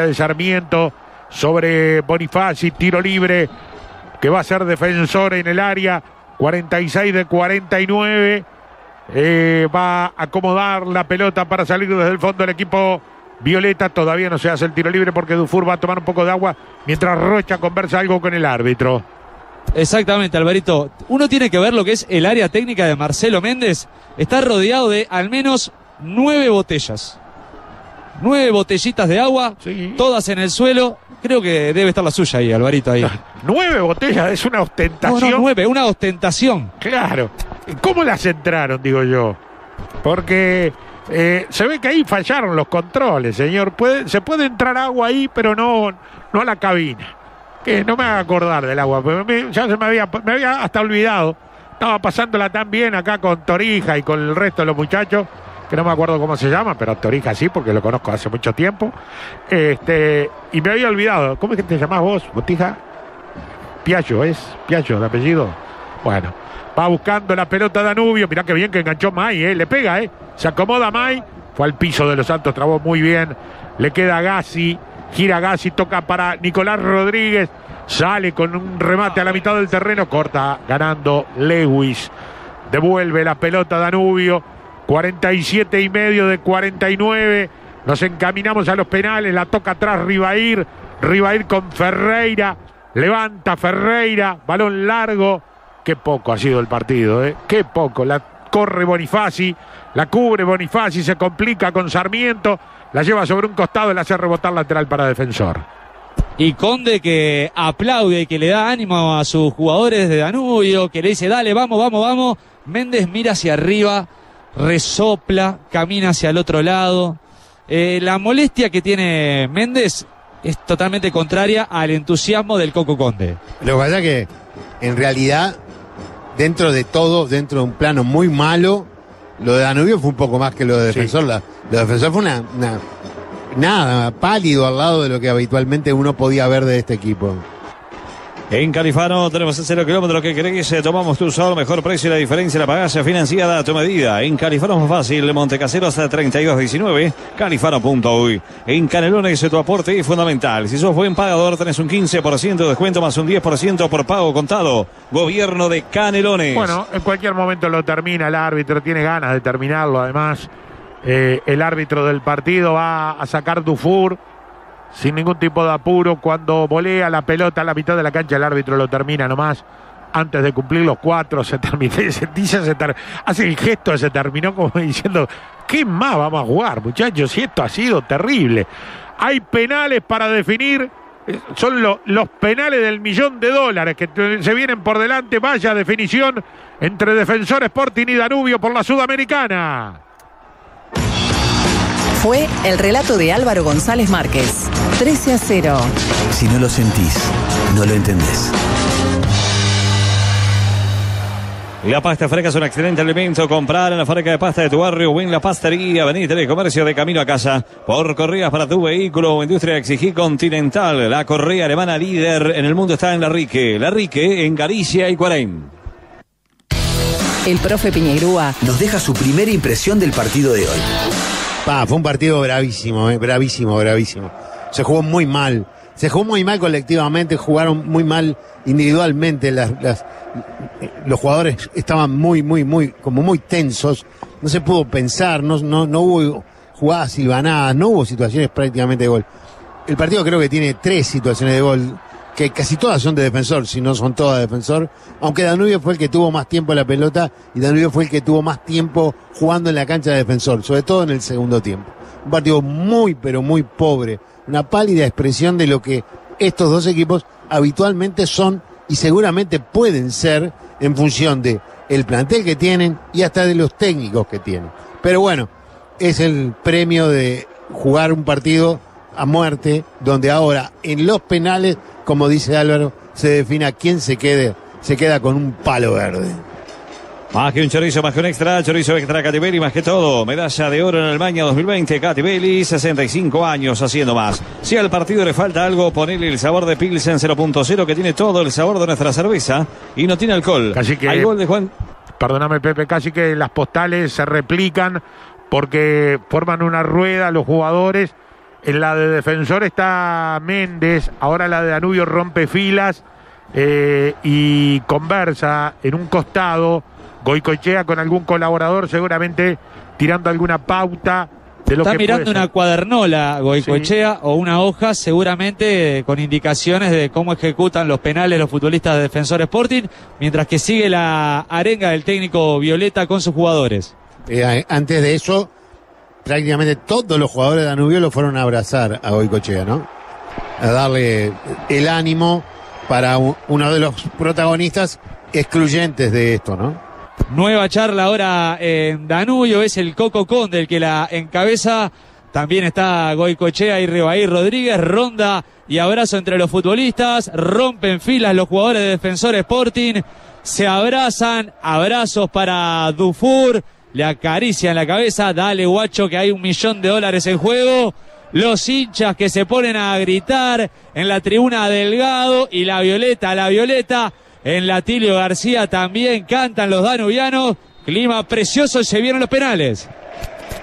de Sarmiento sobre Bonifaci, tiro libre que va a ser defensor en el área, 46 de 49. Eh, va a acomodar la pelota para salir desde el fondo del equipo Violeta. Todavía no se hace el tiro libre porque Dufour va a tomar un poco de agua mientras Rocha conversa algo con el árbitro. Exactamente, Alvarito. Uno tiene que ver lo que es el área técnica de Marcelo Méndez. Está rodeado de al menos nueve botellas. Nueve botellitas de agua, todas en el suelo. Creo que debe estar la suya ahí, Alvarito, ahí. Nueve botellas, es una ostentación. No, no, nueve, una ostentación. Claro. ¿Cómo las entraron, digo yo? Porque eh, se ve que ahí fallaron los controles, señor. Puede, se puede entrar agua ahí, pero no, no a la cabina. Que no me haga acordar del agua, pero ya se me había, me había hasta olvidado. Estaba pasándola tan bien acá con Torija y con el resto de los muchachos, que no me acuerdo cómo se llama, pero Torija sí, porque lo conozco hace mucho tiempo. Este, y me había olvidado. ¿Cómo es que te llamás vos, Botija? Piacho, ¿es? Piacho, de apellido. Bueno, va buscando la pelota Danubio. Mirá qué bien que enganchó May, ¿eh? Le pega, ¿eh? Se acomoda May. Fue al piso de los Santos, trabó muy bien. Le queda Gassi. Gira Gassi, toca para Nicolás Rodríguez. Sale con un remate a la mitad del terreno. Corta ganando Lewis. Devuelve la pelota Danubio. 47 y medio de 49. Nos encaminamos a los penales. La toca atrás Ribair. Ribair con Ferreira. Levanta Ferreira. Balón largo. Qué poco ha sido el partido, ¿eh? Qué poco. La corre Bonifaci. La cubre Bonifaci. Se complica con Sarmiento. La lleva sobre un costado y la hace rebotar lateral para defensor. Y Conde que aplaude y que le da ánimo a sus jugadores de Danubio, que le dice, dale, vamos, vamos, vamos. Méndez mira hacia arriba, resopla, camina hacia el otro lado. Eh, la molestia que tiene Méndez es totalmente contraria al entusiasmo del Coco Conde. Lo que pasa es que, en realidad, dentro de todo, dentro de un plano muy malo, lo de Danubio fue un poco más que lo de Defensor. La, lo de Defensor fue una, una- nada, pálido al lado de lo que habitualmente uno podía ver de este equipo. En Califano tenemos el cero kilómetro que crees, eh, tomamos tu sol, mejor precio y la diferencia la pagás financiada a tu medida. En Califano es más fácil, Montecasero hasta 3219, califano.uy. En Canelones tu aporte es fundamental. Si sos buen pagador tenés un 15% de descuento más un 10% por pago contado. Gobierno de Canelones. Bueno, en cualquier momento lo termina el árbitro, tiene ganas de terminarlo además. Eh, el árbitro del partido va a sacar Dufour sin ningún tipo de apuro. Cuando volea la pelota a la mitad de la cancha, el árbitro lo termina nomás. Antes de cumplir los cuatro, se termina, se dice, se ter- hace el gesto, se terminó como diciendo, ¿qué más vamos a jugar, muchachos? Y esto ha sido terrible. Hay penales para definir, eh, son lo- los penales del millón de dólares que se vienen por delante. Vaya definición entre Defensor Sporting y Danubio por la Sudamericana. Fue el relato de Álvaro González Márquez. 13 a 0. Si no lo sentís, no lo entendés. La pasta fresca es un excelente alimento. Comprar en la fábrica de pasta de tu barrio o en la pastería. Venir Telecomercio de camino a casa. Por correas para tu vehículo o industria exigí Continental. La correa alemana líder en el mundo está en La Rique. La Rique en Galicia y Cuarén. El profe Piñeirúa Nos deja su primera impresión del partido de hoy. Fue un partido bravísimo, eh, bravísimo, bravísimo. Se jugó muy mal. Se jugó muy mal colectivamente, jugaron muy mal individualmente. Las, las- los jugadores estaban muy, muy, muy, como muy tensos. No se pudo pensar, no, no, no hubo jugadas silvanadas, no hubo situaciones prácticamente de gol. El partido creo que tiene tres situaciones de gol, que casi todas son de defensor, si no son todas de defensor. Aunque Danubio fue el que tuvo más tiempo en la pelota y Danubio fue el que tuvo más tiempo jugando en la cancha de defensor, sobre todo en el segundo tiempo. Un partido muy, pero muy pobre. Una pálida expresión de lo que estos dos equipos habitualmente son y seguramente pueden ser en función de el plantel que tienen y hasta de los técnicos que tienen. Pero bueno, es el premio de jugar un partido a muerte, donde ahora en los penales, como dice Álvaro, se defina quién se quede, se queda con un palo verde. Más que un chorizo, más que un extra, chorizo extra Catibelli, más que todo. Medalla de oro en el Baña 2020, Catibelli, 65 años haciendo más. Si al partido le falta algo, ponele el sabor de Pilsen 0.0 que tiene todo el sabor de nuestra cerveza y no tiene alcohol. Casi que- Hay gol de Juan. Perdóname, Pepe, casi que las postales se replican porque forman una rueda los jugadores En la de defensor está Méndez. Ahora la de Danubio rompe filas eh, y conversa en un costado. Goicochea con algún colaborador, seguramente tirando alguna pauta de lo Está que mirando puede una cuadernola, Goicoechea, o una hoja, seguramente con indicaciones de cómo ejecutan los penales los futbolistas de Defensor Sporting, mientras que sigue la arenga del técnico Violeta con sus jugadores. Eh, antes de eso, prácticamente todos los jugadores de Danubio lo fueron a abrazar a Goicochea, ¿no? A darle el ánimo para uno de los protagonistas excluyentes de esto, ¿no? Nueva charla ahora en Danubio, es el Coco Conde el que la encabeza. También está Goicochea y Ribaí Rodríguez, ronda y abrazo entre los futbolistas, rompen filas los jugadores de Defensor Sporting, se abrazan, abrazos para Dufour, le acarician la cabeza, dale guacho que hay un millón de dólares en juego. Los hinchas que se ponen a gritar en la tribuna Delgado y la Violeta, la Violeta. En la Tilio García también cantan los danubianos. Clima precioso se vieron los penales.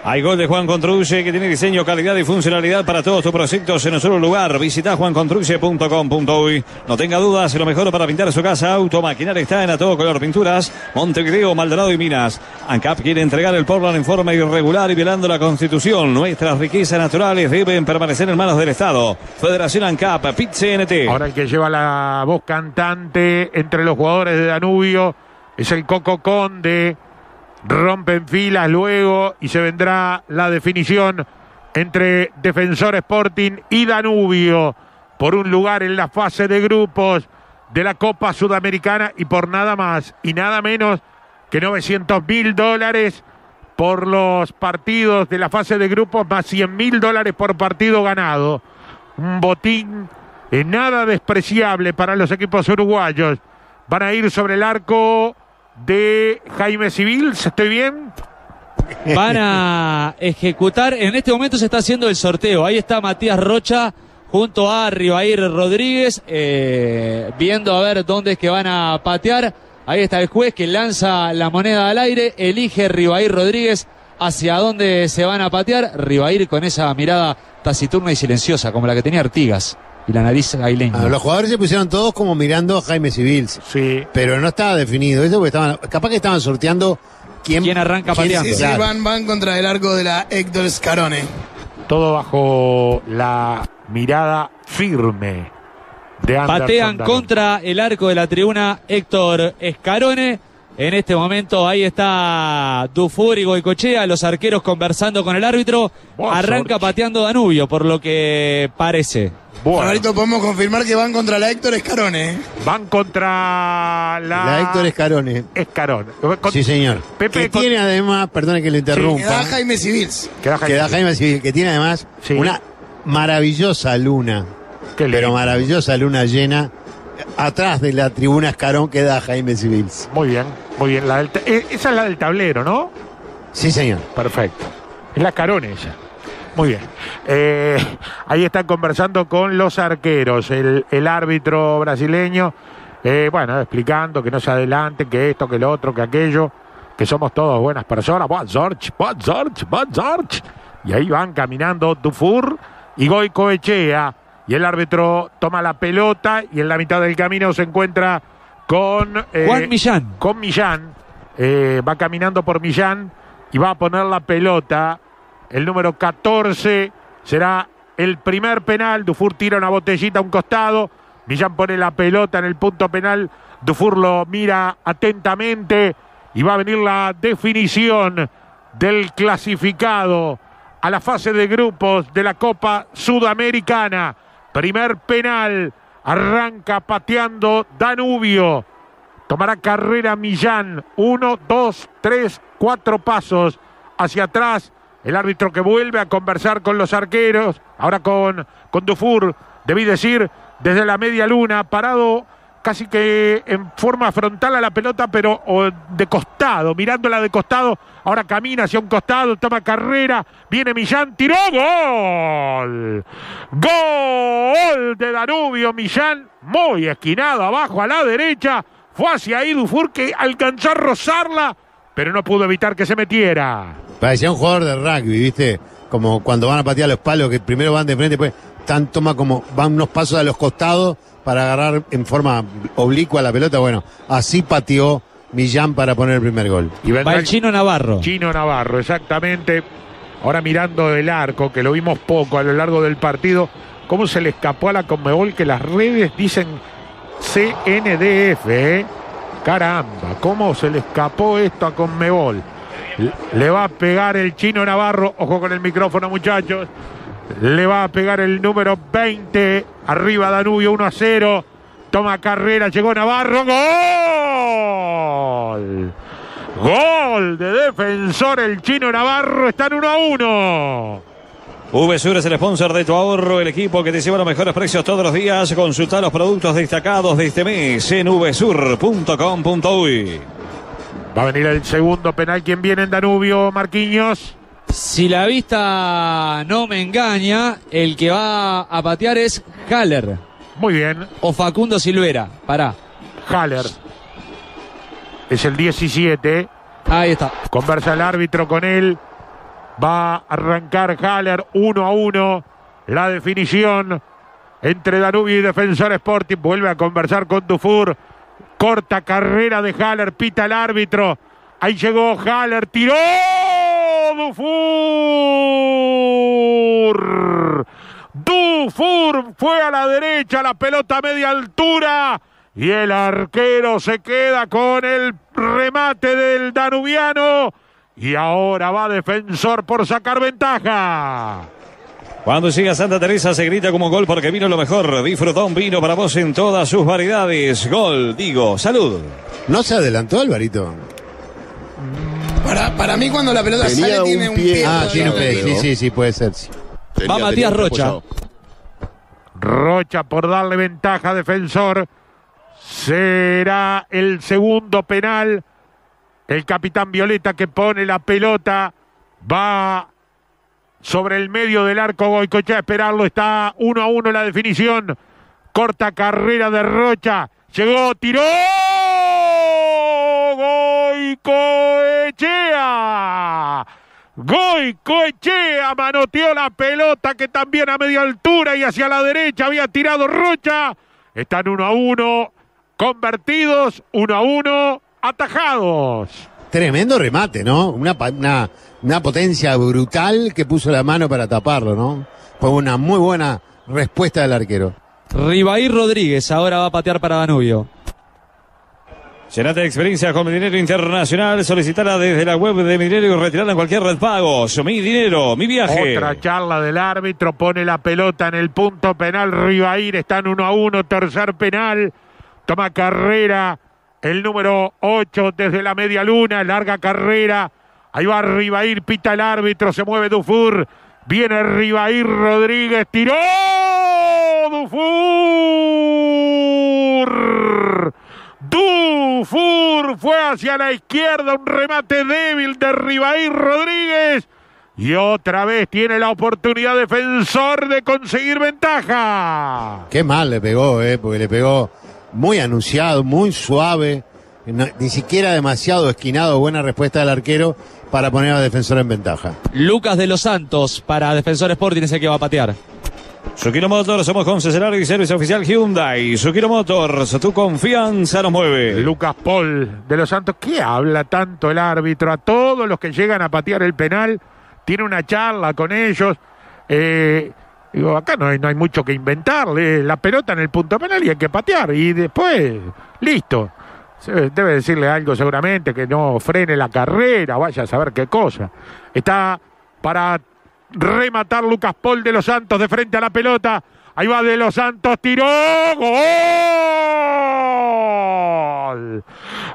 Hay gol de Juan Contruye que tiene diseño, calidad y funcionalidad para todos tus proyectos en un solo lugar. Visita juancontruye.com.uy. No tenga dudas, lo mejor para pintar su casa, auto, maquinaria está en a todo color pinturas. Montevideo, Maldonado y Minas. ANCAP quiere entregar el Portland en forma irregular y violando la Constitución. Nuestras riquezas naturales deben permanecer en manos del Estado. Federación ANCAP, PIT CNT. Ahora el que lleva la voz cantante entre los jugadores de Danubio es el Coco Conde. Rompen filas luego y se vendrá la definición entre Defensor Sporting y Danubio por un lugar en la fase de grupos de la Copa Sudamericana y por nada más y nada menos que 900 mil dólares por los partidos de la fase de grupos más 100 mil dólares por partido ganado. Un botín eh, nada despreciable para los equipos uruguayos. Van a ir sobre el arco de Jaime Civil, ¿estoy bien? Van a ejecutar. En este momento se está haciendo el sorteo. Ahí está Matías Rocha junto a Ribair Rodríguez, eh, viendo a ver dónde es que van a patear. Ahí está el juez que lanza la moneda al aire, elige Ribair Rodríguez hacia dónde se van a patear. Ribair con esa mirada taciturna y silenciosa, como la que tenía Artigas y la nariz aileña. Ah, los jugadores se pusieron todos como mirando a Jaime Civils. Sí. Pero no estaba definido eso porque estaban, capaz que estaban sorteando quién, ¿Quién arranca quién- pateando? Sí, sí, Claro. van, van contra el arco de la Héctor Scarone. Todo bajo la mirada firme de Anderson Patean contra el arco de la tribuna Héctor Escarone. En este momento ahí está Dufour y Goicochea, los arqueros conversando con el árbitro. Arranca pateando Danubio, por lo que parece. Bueno, Alvarito, podemos confirmar que van contra la Héctor Scarone. ¿eh? van contra la, La Héctor Escarone. Escarón. Con- Sí, señor. Pepe, que con- tiene además, perdone que le Que da interrumpa, Jaime Civils. Queda que da Jaime. Jaime Civil, que tiene además Sí. una maravillosa luna, Qué lindo. pero maravillosa luna llena. Atrás de la tribuna Escarón queda Jaime Civils. Muy bien, muy bien. La del eh, esa es la del tablero, ¿no? Sí, señor. Perfecto. Es la carona ella. Muy bien. Eh, ahí están conversando con los arqueros. El, el árbitro brasileño, eh, bueno, explicando que no se adelante, que esto, que lo otro, que aquello, que somos todos buenas personas. Boa sorte, boa boa sorte. Y ahí van caminando Dufour y Goico Echea. Y el árbitro toma la pelota y en la mitad del camino se encuentra con eh, Juan Millán. con Millán. va caminando por Millán y va a poner la pelota. El número 14 será el primer penal. Dufour tira una botellita a un costado. Millán pone la pelota en el punto penal. Dufour lo mira atentamente y va a venir la definición del clasificado a la fase de grupos de la Copa Sudamericana. Primer penal. Arranca pateando Danubio. Tomará carrera Millán. Uno, dos, tres, cuatro pasos hacia atrás. El árbitro que vuelve a conversar con los arqueros. Ahora con, con Dufour. Debí decir desde la media luna. Parado casi que en forma frontal a la pelota, pero de costado. Mirándola de costado. Ahora camina hacia un costado. Toma carrera. Viene Millán. Tiró. Gol. Gol de Danubio. Millán muy esquinado abajo a la derecha. Fue hacia ahí Dufour que alcanzó a rozarla, pero no pudo evitar que se metiera. Parecía un jugador de rugby, ¿viste? como cuando van a patear los palos, que primero van de frente, después están, toma como, van unos pasos a los costados para agarrar en forma oblicua la pelota. Bueno, así pateó Millán para poner el primer gol. Y vendrá Va el chino Navarro. Chino Navarro, exactamente. Ahora mirando el arco, que lo vimos poco a lo largo del partido, cómo se le escapó a la Conmebol que las redes dicen CNDF, ¿eh? Caramba, cómo se le escapó esto a Conmebol. Le- va a pegar el chino Navarro, ojo con el micrófono muchachos. Le va a pegar el número 20, arriba Danubio 1 a 0. Toma carrera, llegó Navarro, gol. Gol de defensor el chino Navarro, están 1 a 1. VSUR es el sponsor de tu ahorro, el equipo que te lleva los mejores precios todos los días. Consulta los productos destacados de este mes en vsur.com.uy. Va a venir el segundo penal. ¿Quién viene en Danubio, Marquinhos? Si la vista no me engaña, el que va a patear es Haller Muy bien, o Facundo Silvera. Pará. Haller. Es el 17. Ahí está. Conversa el árbitro con él. Va a arrancar Haller 1 a 1. La definición entre Danubio y Defensor Sporting. Vuelve a conversar con Dufour. Corta carrera de Haller. Pita el árbitro. Ahí llegó Haller. Tiró. Dufour. Dufour fue a la derecha. La pelota a media altura. Y el arquero se queda con el remate del danubiano. Y ahora va defensor por sacar ventaja. Cuando llega Santa Teresa se grita como gol porque vino lo mejor. Disfruta un vino para vos en todas sus variedades. Gol, digo, salud. ¿No se adelantó Alvarito? Para, para mí cuando la pelota Tenía sale un tiene un pie- pie. Ah, sí, tiene un pie. Sí, sí, sí, puede ser. sí. Tenía- Va Matías Rocha. Rocha por darle ventaja a defensor. Será el segundo penal. El capitán Violeta que pone la pelota. Va sobre el medio del arco Goicochea esperarlo. Está uno a uno la definición. Corta carrera de Rocha. Llegó, tiró. Goicoechea. Goicoechea manoteó la pelota que también a media altura y hacia la derecha había tirado Rocha. Están uno a uno, convertidos, uno a uno, atajados. Tremendo remate, ¿no? Una, una, una potencia brutal que puso la mano para taparlo, ¿no? Fue una muy buena respuesta del arquero. Ribaí Rodríguez ahora va a patear para Danubio. Llenate de experiencia con mi dinero internacional. Solicitala desde la web de mi dinero y retirala en cualquier red pagos. Mi dinero, mi viaje. Otra charla del árbitro, pone la pelota en el punto penal. Ribair están uno a uno, tercer penal. Toma carrera el número 8 desde la media luna, larga carrera. Ahí va Ribair, pita el árbitro, se mueve Dufour. Viene Ribair Rodríguez, tiró Dufour. Dufour fue hacia la izquierda, un remate débil de Ribair Rodríguez. Y otra vez tiene la oportunidad defensor de conseguir ventaja. Qué mal le pegó, ¿eh? Porque le pegó muy anunciado, muy suave. ni siquiera demasiado esquinado. Buena respuesta del arquero para poner a defensor en ventaja. Lucas de los Santos para Defensor Sporting es el que va a patear. Sukiro Motors, somos concesionario y servicio oficial Hyundai. Sukiro Motors, tu confianza nos mueve. Lucas Paul de los Santos, ¿qué habla tanto el árbitro? A todos los que llegan a patear el penal, tiene una charla con ellos. Eh, digo, acá no hay, no hay mucho que inventarle. La pelota en el punto penal y hay que patear. Y después, listo. Debe decirle algo seguramente, que no frene la carrera, vaya a saber qué cosa. Está para rematar Lucas Paul de los Santos de frente a la pelota. Ahí va de los Santos, tiró. ¡Gol!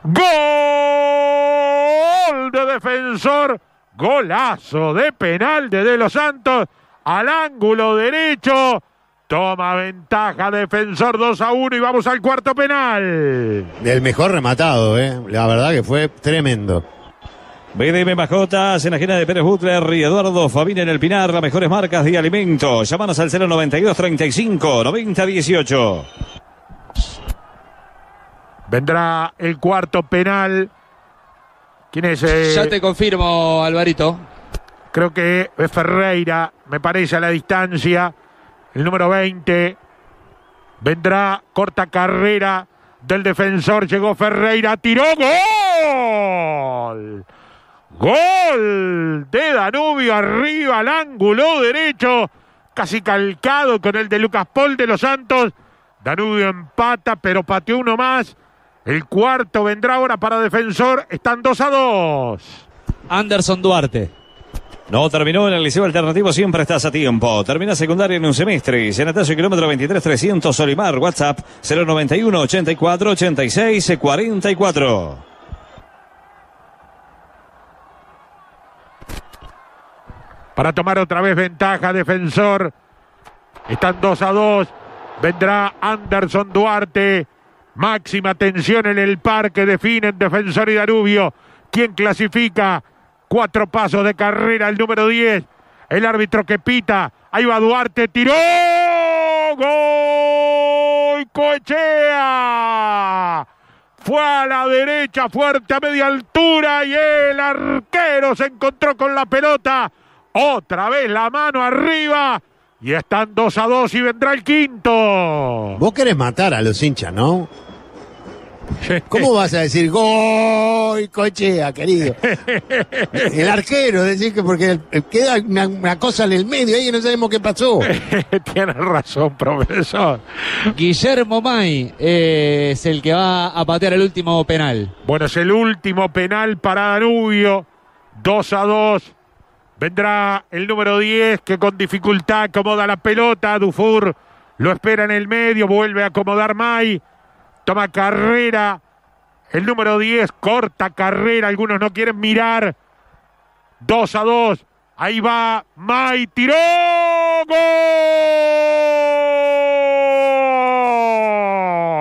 ¡Gol de defensor! Golazo de penal de De los Santos al ángulo derecho. Toma ventaja defensor 2 a 1 y vamos al cuarto penal. El mejor rematado, ¿eh? La verdad que fue tremendo. BDM Mascotas en la esquina de Pérez Butler y Eduardo Fabín en el Pinar, las mejores marcas de alimentos. Llámanos al 092 35 90 18. Vendrá el cuarto penal. ¿Quién es? eh? Ya te confirmo, Alvarito. Creo que es Ferreira, me parece a la distancia. El número 20. Vendrá corta carrera del defensor. Llegó Ferreira, tiró gol. Gol de Danubio arriba al ángulo derecho. Casi calcado con el de Lucas Paul de los Santos. Danubio empata, pero pateó uno más. El cuarto vendrá ahora para defensor. Están 2 a 2. Anderson Duarte. No terminó en el liceo alternativo, siempre estás a tiempo. Termina secundaria en un semestre. Senatacio kilómetro 23 300 Solimar, WhatsApp 091 84 86 44. Para tomar otra vez ventaja, defensor. Están 2 a 2. Vendrá Anderson Duarte. Máxima tensión en el parque. Definen defensor y Danubio. ¿Quién clasifica? Cuatro pasos de carrera, el número 10. El árbitro que pita. Ahí va Duarte, tiró. ¡Gol! Coechea. Fue a la derecha, fuerte a media altura. Y el arquero se encontró con la pelota. Otra vez la mano arriba. Y están 2 a 2 y vendrá el quinto. Vos querés matar a los hinchas, ¿no? ¿Cómo vas a decir gol, cochea, querido? El arquero, decir que porque queda una, una cosa en el medio ahí y no sabemos qué pasó. Tiene razón, profesor. Guillermo May eh, es el que va a patear el último penal. Bueno, es el último penal para Danubio. 2 a 2. Vendrá el número 10 que con dificultad acomoda la pelota. Dufour lo espera en el medio. Vuelve a acomodar May. Toma carrera. El número 10 corta carrera. Algunos no quieren mirar. 2 a 2. Ahí va May. Tiró.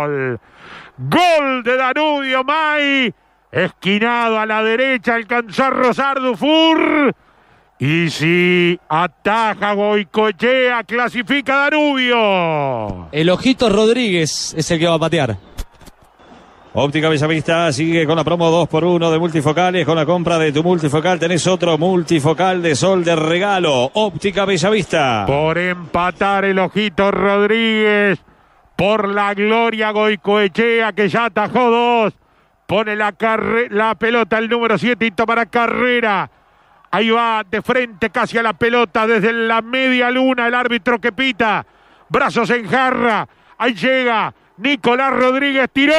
Gol. Gol de Danubio May. Esquinado a la derecha. Alcanzó a rozar Dufour. Y si ataja Goicoechea, clasifica Danubio. El Ojito Rodríguez es el que va a patear. Óptica Bellavista sigue con la promo 2x1 de multifocales. Con la compra de tu multifocal tenés otro multifocal de sol de regalo. Óptica Bellavista. Por empatar el Ojito Rodríguez. Por la gloria Goicoechea que ya atajó dos. Pone la, la pelota el número 7 y carrera. Ahí va de frente casi a la pelota desde la media luna el árbitro que pita. Brazos en jarra. Ahí llega Nicolás Rodríguez. Tiró.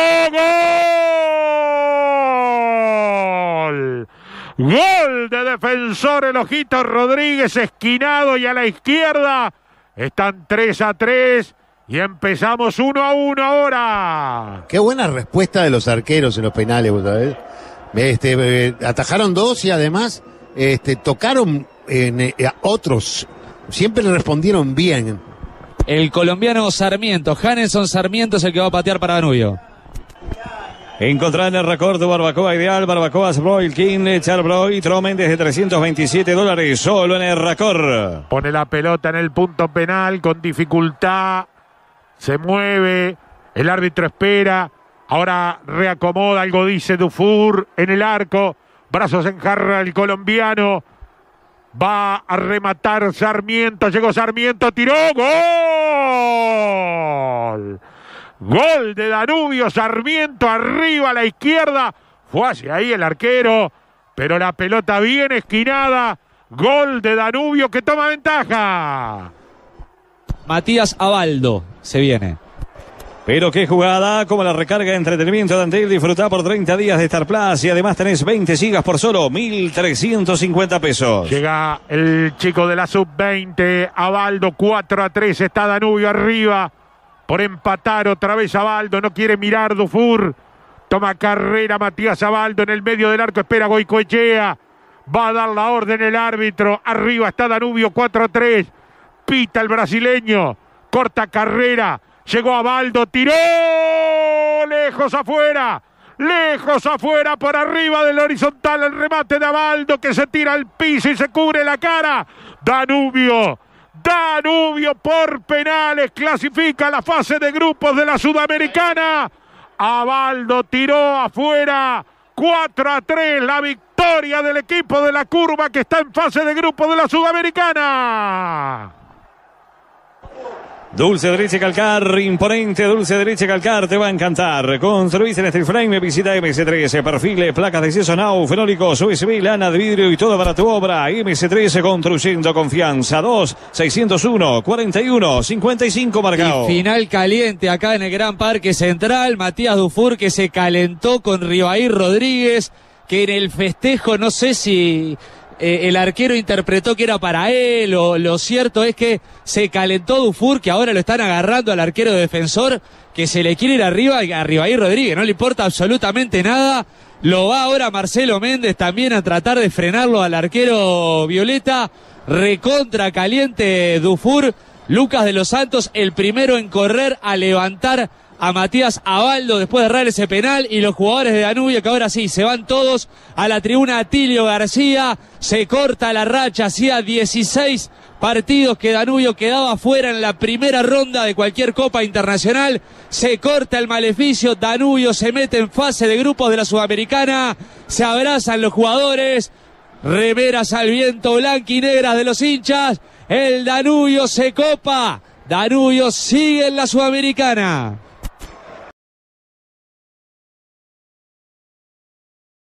Gol. Gol de defensor el Ojito Rodríguez esquinado y a la izquierda. Están 3 a 3 y empezamos 1 a 1 ahora. Qué buena respuesta de los arqueros en los penales, ¿sabes? Este, eh, atajaron dos y además este, tocaron eh, a otros. Siempre le respondieron bien. El colombiano Sarmiento, Hanneson Sarmiento es el que va a patear para Danubio. Encontrar en el récord de Barbacoa Ideal, Barbacoas Broil King, Charbroil, Troméndez de 327 dólares, solo en el récord. Pone la pelota en el punto penal con dificultad, se mueve, el árbitro espera, ahora reacomoda algo dice Dufour en el arco, brazos en jarra el colombiano, va a rematar Sarmiento, llegó Sarmiento, tiró, gol. Gol de Danubio, Sarmiento arriba a la izquierda. Fue hacia ahí el arquero, pero la pelota bien esquinada. Gol de Danubio que toma ventaja. Matías Abaldo se viene. Pero qué jugada, como la recarga de entretenimiento de Antel, disfruta por 30 días de Star Plus y además tenés 20 gigas por solo 1.350 pesos. Llega el chico de la sub-20, Abaldo 4 a 3, está Danubio arriba por empatar otra vez Abaldo, no quiere mirar Dufour. Toma carrera Matías Abaldo en el medio del arco, espera Goicoechea. Va a dar la orden el árbitro. Arriba está Danubio 4 a 3. Pita el brasileño. Corta carrera. Llegó Abaldo, tiró lejos afuera. Lejos afuera, por arriba del horizontal, el remate de Abaldo que se tira al piso y se cubre la cara. Danubio Danubio por penales clasifica la fase de grupos de la Sudamericana. Abaldo tiró afuera. 4 a 3 la victoria del equipo de la curva que está en fase de grupo de la Sudamericana. Dulce Derecha Calcar, imponente Dulce Derecha Calcar, te va a encantar. Construís en Steel Frame, visita MC13, perfiles, placas de yeso now, fenólicos, USB, lana de vidrio y todo para tu obra. MC13 construyendo confianza. 2, 601, 41, 55 marcado. Y final caliente acá en el Gran Parque Central. Matías Dufour que se calentó con Ribaí Rodríguez, que en el festejo no sé si eh, el arquero interpretó que era para él, o lo cierto es que se calentó Dufour, que ahora lo están agarrando al arquero defensor, que se le quiere ir arriba, arriba y Rodríguez, no le importa absolutamente nada. Lo va ahora Marcelo Méndez también a tratar de frenarlo al arquero Violeta. Recontra caliente Dufour. Lucas de los Santos, el primero en correr a levantar a Matías Abaldo después de errar ese penal y los jugadores de Danubio que ahora sí se van todos a la tribuna Atilio García, se corta la racha, hacía 16 partidos que Danubio quedaba fuera en la primera ronda de cualquier Copa Internacional, se corta el maleficio, Danubio se mete en fase de grupos de la Sudamericana, se abrazan los jugadores, remeras al viento y negras de los hinchas, el Danubio se copa, Danubio sigue en la Sudamericana.